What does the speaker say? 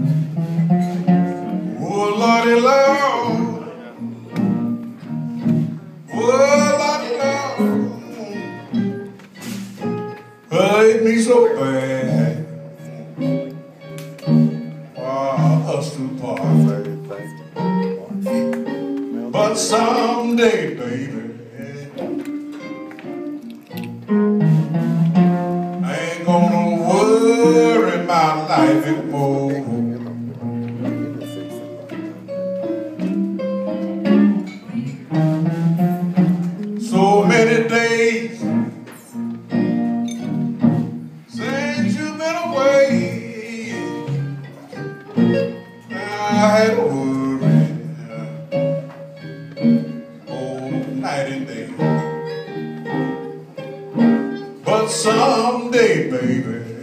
Oh, Lordy, Lord. Oh, Lordy, Lord. Hurt me so bad. Ah, Part. But someday, baby, I ain't gonna worry my life anymore. So many days since you've been away, I had to worry uh, all night and day. But someday, baby,